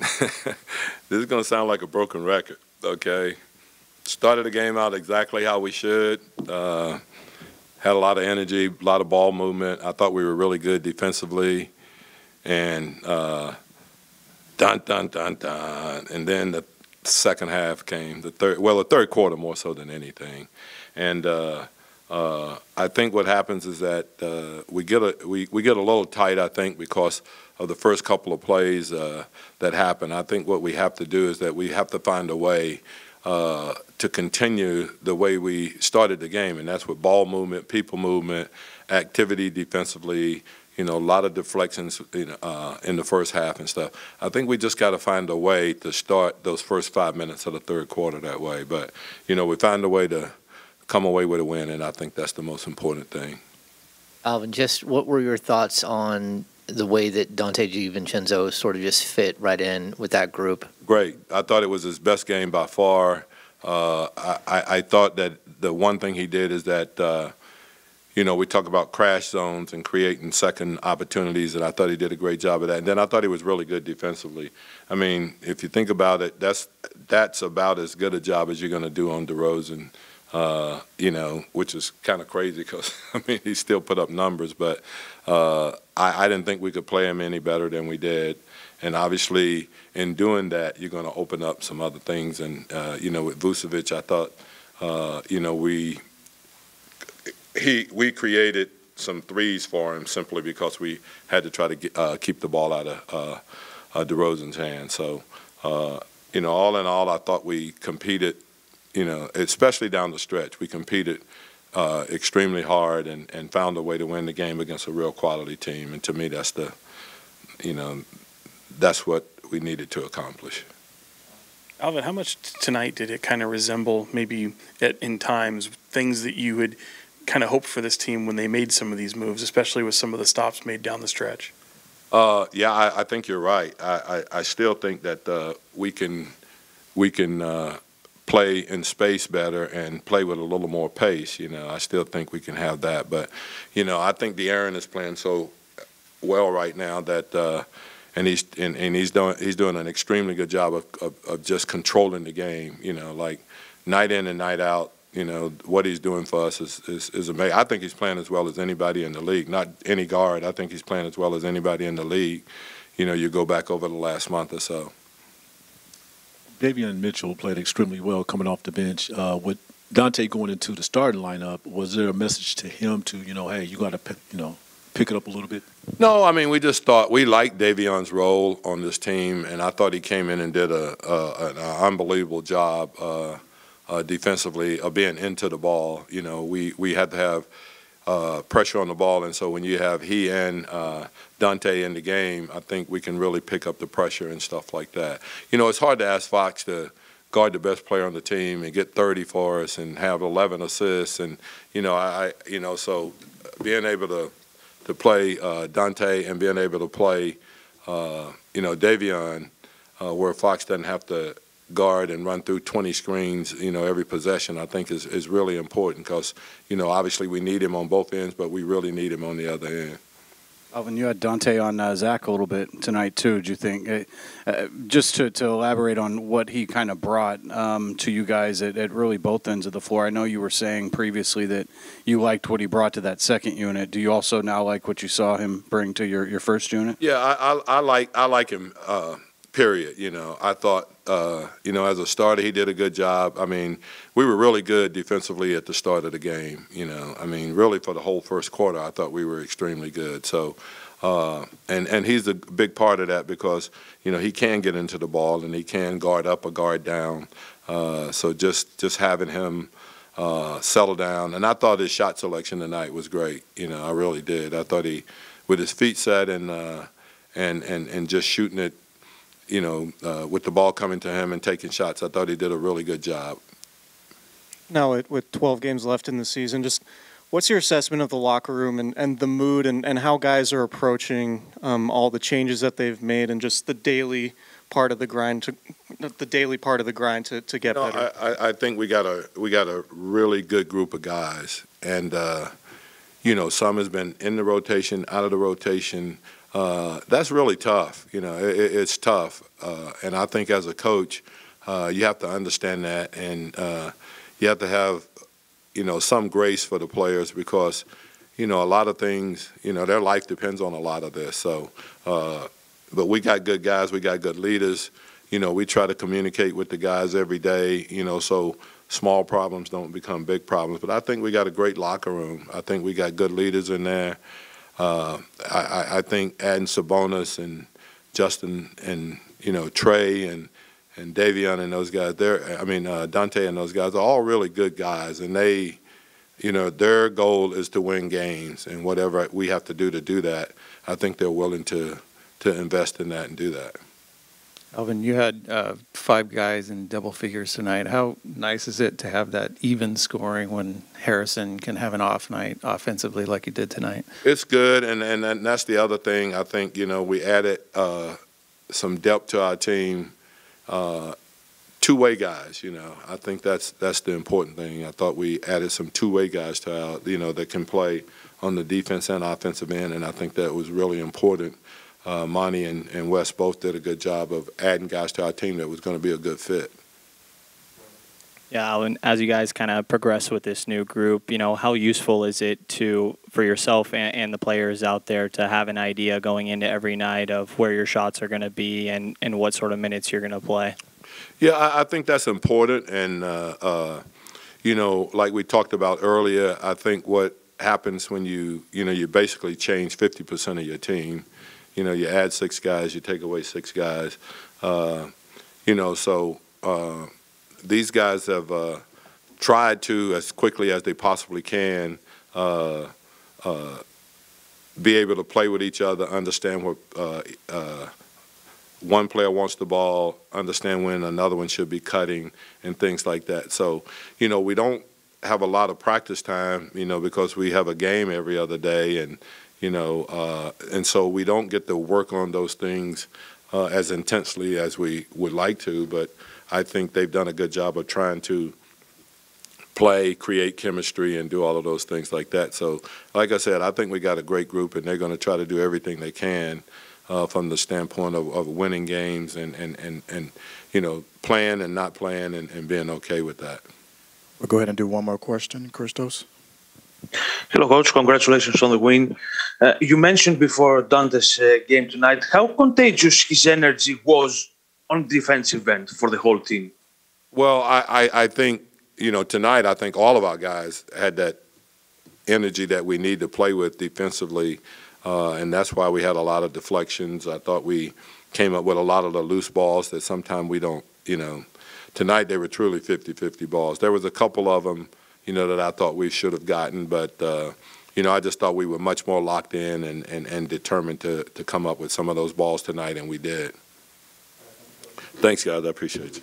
this is going to sound like a broken record, okay? Started the game out exactly how we should. Uh, had a lot of energy, a lot of ball movement. I thought we were really good defensively. And uh, dun, dun, dun, dun. And then the second half came, the third, well, the third quarter more so than anything. And uh, uh, I think what happens is that uh, we get a we, we get a little tight. I think because of the first couple of plays uh, that happen. I think what we have to do is that we have to find a way uh, to continue the way we started the game, and that's with ball movement, people movement, activity defensively. You know, a lot of deflections know, uh, in the first half and stuff. I think we just got to find a way to start those first five minutes of the third quarter that way. But you know, we find a way to come away with a win, and I think that's the most important thing. Alvin, just what were your thoughts on the way that Donte DiVincenzo sort of just fit right in with that group? Great. I thought it was his best game by far. Uh, I, I, thought that the one thing he did is that, uh, you know, we talk about crash zones and creating second opportunities, and I thought he did a great job of that. And then I thought he was really good defensively. I mean, if you think about it, that's that's about as good a job as you're going to do on DeRozan uh, you know, which is kind of crazy because I mean he still put up numbers, but uh, I, I, didn't think we could play him any better than we did. And obviously, in doing that, you're going to open up some other things. And uh, you know, with Vucevic, I thought, uh, you know, we he we created some threes for him simply because we had to try to get, uh, keep the ball out of uh, DeRozan's hand. So, you know, all in all, I thought we competed you know, especially down the stretch, we competed uh, extremely hard and, and found a way to win the game against a real quality team. And to me, that's the, you know, that's what we needed to accomplish. Alvin, how much tonight did it kind of resemble maybe at, in times things that you had kind of hoped for this team when they made some of these moves, especially with some of the stops made down the stretch? Uh, yeah, I, I, think you're right. I, I, I still think that uh, we can we can uh, play in space better and play with a little more pace. You know, I still think we can have that. But, you know, I think De'Aaron is playing so well right now that, uh, and he's and, and he's doing he's doing an extremely good job of, of, of just controlling the game. You know, like night in and night out. You know what he's doing for us is, is, is amazing. I think he's playing as well as anybody in the league. Not any guard. I think he's playing as well as anybody in the league. You know, you go back over the last month or so. Davion Mitchell played extremely well coming off the bench. Uh, with Donte going into the starting lineup, was there a message to him to, you know, hey, you got to, you know, pick it up a little bit? No, I mean we just thought we liked Davion's role on this team, and I thought he came in and did a, a an unbelievable job uh, uh, defensively of being into the ball. You know, we we had to have uh, pressure on the ball, and so when you have he and uh, Donte in the game, I think we can really pick up the pressure and stuff like that. You know, it's hard to ask Fox to guard the best player on the team and get 30 for us and have 11 assists, and you know, I, you know, so being able to to play uh, Donte and being able to play, uh, you know, Davion, uh, where Fox doesn't have to guard and run through 20 screens, you know, every possession, I think is, is really important because, you know, obviously we need him on both ends, but we really need him on the other end. Alvin, you had Donte on uh, Zach a little bit tonight too. Do you think, uh, uh, just to, to elaborate on what he kind of brought um, to you guys at, at really both ends of the floor? I know you were saying previously that you liked what he brought to that second unit. Do you also now like what you saw him bring to your, your first unit? Yeah, I, I, I like I like him. Uh, period. You know, I thought, uh, you know, as a starter, he did a good job. I mean, we were really good defensively at the start of the game. You know, I mean, really for the whole first quarter, I thought we were extremely good. So, uh, and and he's a big part of that because you know he can get into the ball and he can guard up or guard down. Uh, so just just having him. Uh, settle down, and I thought his shot selection tonight was great. You know, I really did. I thought he, with his feet set and uh, and and and just shooting it you know, uh, with the ball coming to him and taking shots. I thought he did a really good job. Now, with 12 games left in the season, just what's your assessment of the locker room and, and the mood and, and how guys are approaching um, all the changes that they've made and just the daily part of the grind to the daily part of the grind to, to get no, better? I, I think we got a we got a really good group of guys, and uh, you know some has been in the rotation, out of the rotation. Uh, that's really tough. You know, it, it- it's tough, uh, and I think as a coach, uh, you have to understand that, and uh, you have to have, you know, some grace for the players because, you know, a lot of things, you know, their life depends on a lot of this. So, uh, but we got good guys, we got good leaders. You know, we try to communicate with the guys every day. You know, so small problems don't become big problems. But I think we got a great locker room. I think we got good leaders in there. Uh, I, I- think adding Sabonis and Justin and you know Trey and and Davion and those guys, they're I mean uh, Donte and those guys are all really good guys, and they, you know, their goal is to win games, and whatever we have to do to do that, I think they're willing to to invest in that and do that. Alvin, you had uh, five guys in double figures tonight. How nice is it to have that even scoring when Harrison can have an off night offensively like he did tonight? It's good, and, and that's the other thing. I think you know we added uh, some depth to our team, uh, two-way guys. You know, I think that's that's the important thing. I thought we added some two-way guys to our, you know, that can play on the defense and offensive end, and I think that was really important. Uh, Monty and, and Wes both did a good job of adding guys to our team that was going to be a good fit. Yeah, Alan, as you guys kind of progress with this new group, you know, how useful is it to for yourself and, and the players out there to have an idea going into every night of where your shots are going to be and, and what sort of minutes you're going to play? Yeah, I, I think that's important, and uh, uh, you know, like we talked about earlier, I think what happens when you, you know, you basically change fifty percent of your team. You know, you add six guys, you take away six guys. Uh, you know, so uh, these guys have uh, tried to, as quickly as they possibly can, uh, uh, be able to play with each other, understand what uh, one player wants the ball, understand when another one should be cutting, and things like that. So, you know, we don't have a lot of practice time, you know, because we have a game every other day, and you know, uh, and so we don't get to work on those things uh, as intensely as we would like to. But I think they've done a good job of trying to play, create chemistry, and do all of those things like that. So, like I said, I think we got a great group, and they're going to try to do everything they can uh, from the standpoint of, of winning games and, and, and, and, you know, playing and not playing and, and being okay with that. We'll go ahead and do one more question, Christos. Hello, coach. Congratulations on the win. Uh, you mentioned before Donte's uh, game tonight how contagious his energy was on defensive end for the whole team. Well, I, I, I think, you know, tonight I think all of our guys had that energy that we need to play with defensively, uh, and that's why we had a lot of deflections. I thought we came up with a lot of the loose balls that sometimes we don't, you know. Tonight they were truly 50-50 balls. There was a couple of them, you know, that I thought we should have gotten, but, uh, you know, I just thought we were much more locked in and, and, and determined to, to come up with some of those balls tonight, and we did. Thanks, guys. I appreciate you.